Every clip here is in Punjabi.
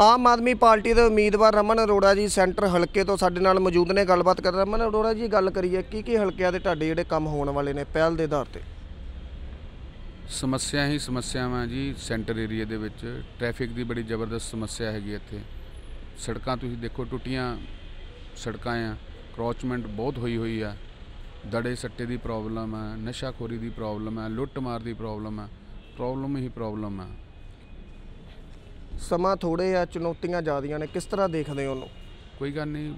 ਆਮ ਆਦਮੀ ਪਾਰਟੀ ਦੇ ਉਮੀਦਵਾਰ ਰਮਨ ਅਰੋੜਾ ਜੀ ਸੈਂਟਰ ਹਲਕੇ ਤੋਂ ਸਾਡੇ ਨਾਲ ਮੌਜੂਦ ਨੇ। ਗੱਲਬਾਤ ਕਰ ਰਮਨ ਅਰੋੜਾ ਜੀ, ਗੱਲ ਕਰੀਏ ਕੀ ਕੀ ਹਲਕਿਆਂ ਦੇ ਤੁਹਾਡੇ ਜਿਹੜੇ ਕੰਮ ਹੋਣ ਵਾਲੇ ਨੇ ਪਹਿਲ ਦੇ ਆਧਾਰ ਤੇ? ਸਮੱਸਿਆ ਹੀ ਸਮੱਸਿਆਵਾਂ ਜੀ, ਸੈਂਟਰ ਏਰੀਆ ਦੇ ਵਿੱਚ। ਟ੍ਰੈਫਿਕ ਦੀ ਬੜੀ ਜ਼ਬਰਦਸਤ ਸਮੱਸਿਆ ਹੈਗੀ ਇੱਥੇ। ਸੜਕਾਂ ਤੁਸੀਂ ਦੇਖੋ, ਟੁੱਟੀਆਂ ਸੜਕਾਂ ਆ। ਕਰੋਚਮੈਂਟ ਬਹੁਤ ਹੋਈ ਹੋਈ ਆ। ਦੜੇ ਸੱਟੇ ਦੀ ਪ੍ਰੋਬਲਮ ਹੈ ਨਸ਼ਾਖੋਰੀ ਦੀ ਪ੍ਰੋਬਲਮ ਹੈ ਲੁੱਟ ਮਾਰ ਦੀ ਪ੍ਰੋਬਲਮ ਹੈ ਪ੍ਰੋਬਲਮ ਹੀ ਪ੍ਰੋਬਲਮ ਆ। ਸਮਾਂ ਥੋੜੇ ਆ ਚੁਣੌਤੀਆਂ ਜ਼ਿਆਦੀਆਂ ਨੇ। ਕਿਸ ਤਰ੍ਹਾਂ ਦੇਖਦੇ ਹੋ ਉਹਨੂੰ? ਕੋਈ ਗੱਲ ਨਹੀਂ।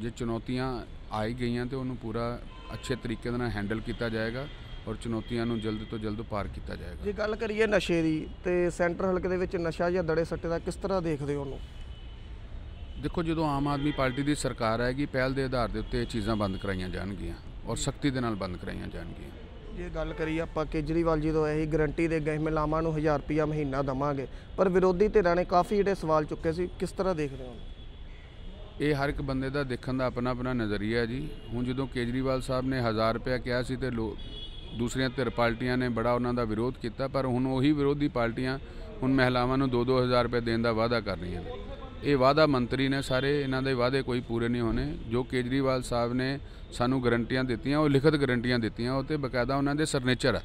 ਜੇ ਚੁਣੌਤੀਆਂ ਆਈ ਗਈਆਂ ਤੇ ਉਹਨੂੰ ਪੂਰਾ ਅੱਛੇ ਤਰੀਕੇ ਦੇ ਨਾਲ ਹੈਂਡਲ ਕੀਤਾ ਜਾਏਗਾ ਔਰ ਚੁਣੌਤੀਆਂ ਨੂੰ ਜਲਦ ਤੋਂ ਜਲਦ ਪਾਰ ਕੀਤਾ ਜਾਏਗਾ। ਜੇ ਗੱਲ ਕਰੀਏ ਨਸ਼ੇ ਦੀ ਤੇ ਸੈਂਟਰ ਹਲਕੇ ਦੇ ਵਿੱਚ ਨਸ਼ਾ ਜਾਂ ਦੜੇ ਸੱਟੇ ਦਾ ਕਿਸ ਤਰ੍ਹਾਂ ਦੇਖਦੇ ਹੋ ਉਹਨੂੰ? ਦੇਖੋ ਜਦੋਂ ਆਮ ਆਦਮੀ ਪਾਰਟੀ ਦੀ ਸਰਕਾਰ ਆਏਗੀ ਪਹਿਲ ਦੇ ਆਧਾਰ ਦੇ ਉੱਤੇ ਇਹ ਚੀਜ਼ਾਂ ਬੰਦ ਕਰਾਈਆਂ ਜਾਣਗੀਆਂ ਔਰ ਸਖਤੀ ਦੇ ਨਾਲ ਬੰਦ ਕਰਾਈਆਂ ਜਾਣਗੀਆਂ। ਜੇ ਗੱਲ ਕਰੀਏ ਆਪਾਂ ਕੇਜਰੀਵਾਲ ਜੀ ਤੋਂ, ਇਹੀ ਗਰੰਟੀ ਦੇ ਗਏ ਮਹਿਲਾਵਾਂ ਨੂੰ 1000 ਰੁਪਿਆ ਮਹੀਨਾ ਦਵਾਂਗੇ। ਪਰ ਵਿਰੋਧੀ ਧਿਰਾਂ ਨੇ ਕਾਫੀ ਜਿਹੜੇ ਸਵਾਲ ਚੁੱਕੇ ਸੀ, ਕਿਸ ਤਰ੍ਹਾਂ ਦੇਖਦੇ ਹੋ? ਇਹ ਹਰ ਇੱਕ ਬੰਦੇ ਦਾ ਦੇਖਣ ਦਾ ਆਪਣਾ ਆਪਣਾ ਨਜ਼ਰੀਆ ਹੈ ਜੀ। ਹੁਣ ਜਦੋਂ ਕੇਜਰੀਵਾਲ ਸਾਹਿਬ ਨੇ 1000 ਰੁਪਇਆ ਕਿਹਾ ਸੀ ਤੇ ਲੋ, ਦੂਸਰੀਆਂ ਧਿਰ ਪਾਰਟੀਆਂ ਨੇ ਬੜਾ ਉਹਨਾਂ ਦਾ ਵਿਰੋਧ ਕੀਤਾ, ਪਰ ਹੁਣ ਉਹੀ ਵਿਰੋਧੀ ਪਾਰਟੀਆਂ ਹੁਣ ਮਹਿਲਾਵਾਂ ਨੂੰ 2-2000 ਰੁਪਏ ਦੇਣ ਦਾ ਵਾਅਦਾ ਕਰ ਰਹੀਆਂ ਨੇ। ਇਹ ਵਾਅਦਾ ਮੰਤਰੀ ਨੇ ਸਾਰੇ ਇਹਨਾਂ ਦੇ ਵਾਅਦੇ ਕੋਈ ਪੂਰੇ ਨਹੀਂ ਹੋਣੇ। ਜੋ ਕੇਜਰੀਵਾਲ ਸਾਹਿਬ ਨੇ ਸਾਨੂੰ ਗਰੰਟੀਆਂ ਦਿੱਤੀਆਂ ਉਹ ਲਿਖਤ ਗਰੰਟੀਆਂ ਦਿੱਤੀਆਂ ਉਹ ਤੇ ਬਕਾਇਦਾ ਉਹਨਾਂ ਦੇ ਸਿਗਨੇਚਰ ਹੈ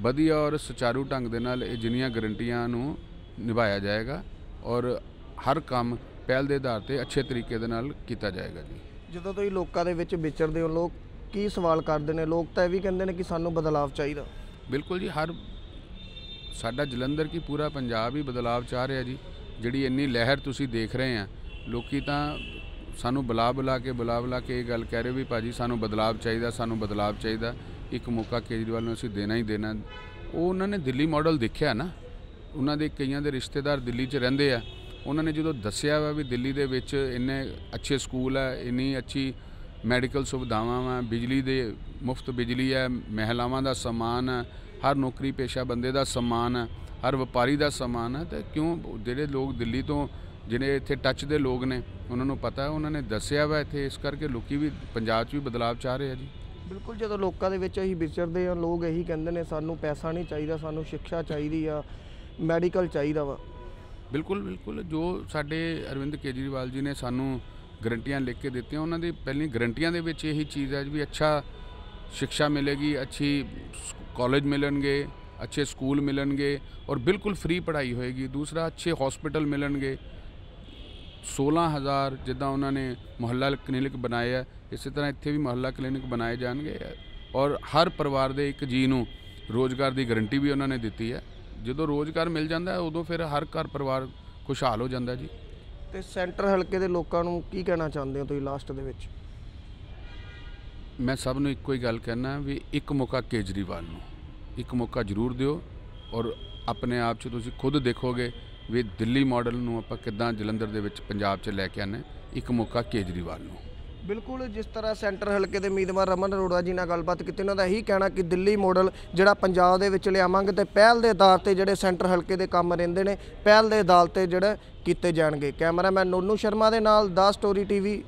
ਵਧੀਆ ਔਰ ਸੁਚਾਰੂ ਢੰਗ ਦੇ ਨਾਲ ਇਹ ਜਿੰਨੀਆਂ ਗਰੰਟੀਆਂ ਨੂੰ ਨਿਭਾਇਆ ਜਾਏਗਾ ਔਰ ਹਰ ਕੰਮ ਪਹਿਲ ਦੇ ਆਧਾਰ ਤੇ ਅੱਛੇ ਤਰੀਕੇ ਦੇ ਨਾਲ ਕੀਤਾ ਜਾਏਗਾ ਜੀ। ਜਦੋਂ ਤੁਸੀਂ ਲੋਕਾਂ ਦੇ ਵਿੱਚ ਵਿਚਰਦੇ ਹੋ ਲੋਕ ਕੀ ਸਵਾਲ ਕਰਦੇ ਨੇ? ਲੋਕ ਤਾਂ ਇਹ ਵੀ ਕਹਿੰਦੇ ਨੇ ਕਿ ਸਾਨੂੰ ਬਦਲਾਵ ਚਾਹੀਦਾ। ਬਿਲਕੁਲ ਜੀ ਹਰ ਸਾਡਾ ਜਲੰਧਰ ਕੀ ਪੂਰਾ ਪੰਜਾਬ ਹੀ ਬਦਲਾਵ ਚਾਹ ਰਿਹਾ ਜੀ। ਜਿਹੜੀ ਇੰਨੀ ਲਹਿਰ ਤੁਸੀਂ ਦੇਖ ਰਹੇ ਆ, ਲੋਕੀ ਤਾਂ ਸਾਨੂੰ ਬੁਲਾ ਬੁਲਾ ਕੇ, ਬੁਲਾ ਬੁਲਾ ਕੇ ਇਹ ਗੱਲ ਕਹਿ ਰਹੇ ਵੀ ਭਾਜੀ ਸਾਨੂੰ ਬਦਲਾਵ ਚਾਹੀਦਾ, ਸਾਨੂੰ ਬਦਲਾਵ ਚਾਹੀਦਾ, ਇੱਕ ਮੌਕਾ ਕੇਜਰੀਵਾਲ ਨੂੰ ਅਸੀਂ ਦੇਣਾ ਹੀ ਦੇਣਾ। ਉਹ ਉਹਨਾਂ ਨੇ ਦਿੱਲੀ ਮਾਡਲ ਦੇਖਿਆ ਨਾ, ਉਹਨਾਂ ਦੇ ਕਈਆਂ ਦੇ ਰਿਸ਼ਤੇਦਾਰ ਦਿੱਲੀ 'ਚ ਰਹਿੰਦੇ ਆ, ਉਹਨਾਂ ਨੇ ਜਦੋਂ ਦੱਸਿਆ ਵਾ ਵੀ ਦਿੱਲੀ ਦੇ ਵਿੱਚ ਇੰਨੇ ਅੱਛੇ ਸਕੂਲ ਆ, ਇੰਨੀ ਅੱਛੀ ਮੈਡੀਕਲ ਸੁਵਿਧਾਵਾਂ ਵਾ, ਬਿਜਲੀ ਦੇ ਮੁਫਤ ਬਿਜਲੀ ਹੈ ਮਹਿਲਾਵਾਂ ਦਾ ਸਨਮਾਨ ਹੈ ਹਰ ਨੌਕਰੀ ਪੇਸ਼ਾ ਬੰਦੇ ਦਾ ਸਨਮਾਨ ਹੈ ਹਰ ਵਪਾਰੀ ਦਾ ਸਨਮਾਨ ਹੈ ਤੇ ਕਿਉਂ ਜਿਹੜੇ ਲੋਕ ਦਿੱਲੀ ਤੋਂ ਜਿਹੜੇ ਇੱਥੇ ਟੱਚ ਦੇ ਲੋਕ ਨੇ ਉਹਨਾਂ ਨੂੰ ਪਤਾ ਹੈ ਉਹਨਾਂ ਨੇ ਦੱਸਿਆ ਵਾ ਇੱਥੇ ਇਸ ਕਰਕੇ ਲੋਕੀ ਵੀ ਪੰਜਾਬ 'ਚ ਵੀ ਬਦਲਾਅ ਚਾਹ ਰਹੇ ਆ ਜੀ। ਬਿਲਕੁਲ ਜਦੋਂ ਲੋਕਾਂ ਦੇ ਵਿੱਚ ਅਸੀਂ ਵਿਚਰਦੇ ਆ ਲੋਕ ਇਹੀ ਕਹਿੰਦੇ ਨੇ ਸਾਨੂੰ ਪੈਸਾ ਨਹੀਂ ਚਾਹੀਦਾ ਸਾਨੂੰ ਸਿੱਖਿਆ ਚਾਹੀਦੀ ਆ ਮੈਡੀਕਲ ਚਾਹੀਦਾ ਵਾ। ਬਿਲਕੁਲ ਬਿਲਕੁਲ ਜੋ ਸਾਡੇ ਅਰਵਿੰਦ ਕੇਜਰੀਵਾਲ ਜੀ ਨੇ ਸਾਨੂੰ ਗਰੰਟੀਆਂ ਲਿਖ ਕੇ ਦਿੱਤੀਆਂ ਉਹਨਾਂ ਦੀ ਪਹਿਲੀ ਗਰੰਟੀਆਂ ਦੇ ਵਿੱਚ ਇਹੀ ਚੀਜ਼ ਹੈ ਵੀ ਅੱਛਾ ਸਿੱਖਿਆ ਮਿਲੇਗੀ ਅੱਛੀ ਕਾਲਜ ਮਿਲਣਗੇ ਅੱਛੇ ਸਕੂਲ ਮਿਲਣਗੇ ਔਰ ਬਿਲਕੁਲ ਫ੍ਰੀ ਪੜ੍ਹਾਈ ਹੋਏਗੀ ਦੂਸਰਾ ਅੱਛੇ ਹਸਪੀਟਲ ਮਿਲਣਗੇ 16000 ਜਿੱਦਾਂ ਉਹਨਾਂ ਨੇ ਮੁਹੱਲਾ ਕਲੀਨਿਕ ਬਣਾਏ ਆ ਇਸੇ ਤਰ੍ਹਾਂ ਇੱਥੇ ਵੀ ਮੁਹੱਲਾ ਕਲੀਨਿਕ ਬਣਾਏ ਜਾਣਗੇ ਔਰ ਹਰ ਪਰਿਵਾਰ ਦੇ ਇੱਕ ਜੀ ਨੂੰ ਰੋਜ਼ਗਾਰ ਦੀ ਗਾਰੰਟੀ ਵੀ ਉਹਨਾਂ ਨੇ ਦਿੱਤੀ ਹੈ ਜਦੋਂ ਰੋਜ਼ਗਾਰ ਮਿਲ ਜਾਂਦਾ ਉਦੋਂ ਫਿਰ ਹਰ ਘਰ ਪਰਿਵਾਰ ਖੁਸ਼ਹਾਲ ਹੋ ਜਾਂਦਾ ਜੀ ਤੇ ਸੈਂਟਰ ਹਲਕੇ ਦੇ ਲੋਕਾਂ ਨੂੰ ਕੀ ਕਹਿਣਾ ਚਾਹੁੰਦੇ ਹੋ ਤੁਸੀਂ ਲਾਸਟ ਦੇ ਵਿੱਚ ਮੈਂ ਸਭ ਨੂੰ ਇੱਕੋ ਹੀ ਗੱਲ ਕਹਿਣਾ ਵੀ ਇੱਕ ਮੌਕਾ ਕੇਜਰੀਵਾਲ ਨੂੰ ਇੱਕ ਮੌਕਾ ਜ਼ਰੂਰ ਦਿਓ ਔਰ ਆਪਣੇ ਆਪ 'ਚ ਤੁਸੀਂ ਖੁਦ ਦੇਖੋਗੇ ਵੀ ਦਿੱਲੀ ਮਾਡਲ ਨੂੰ ਆਪਾਂ ਕਿੱਦਾਂ ਜਲੰਧਰ ਦੇ ਵਿੱਚ ਪੰਜਾਬ 'ਚ ਲੈ ਕੇ ਆਨੇ ਇੱਕ ਮੌਕਾ ਕੇਜਰੀਵਾਲ ਨੂੰ। ਬਿਲਕੁਲ, ਜਿਸ ਤਰ੍ਹਾਂ ਸੈਂਟਰ ਹਲਕੇ ਦੇ ਉਮੀਦਵਾਰ ਰਮਨ ਅਰੋੜਾ ਜੀ ਨਾਲ ਗੱਲਬਾਤ ਕੀਤੀ, ਉਹਨਾਂ ਦਾ ਇਹੀ ਕਹਿਣਾ ਕਿ ਦਿੱਲੀ ਮਾਡਲ ਜਿਹੜਾ ਪੰਜਾਬ ਦੇ ਵਿੱਚ ਲਿਆਵਾਂਗੇ ਤੇ ਪਹਿਲ ਦੇ ਆਧਾਰ ਤੇ ਜਿਹੜੇ ਸੈਂਟਰ ਹਲਕੇ ਦੇ ਕੰਮ ਰਹਿੰਦੇ ਨੇ, ਪਹਿਲ ਦੇ ਆਧਾਰ ਤੇ ਜਿਹੜਾ ਕੀਤੇ ਜਾਣਗੇ। ਕੈਮਰਾਮੈਨ ਨੋਨੂ ਸ਼ਰਮਾ ਦੇ ਨਾਲ ਦਾ ਸਟੋਰੀ ਟੀਵੀ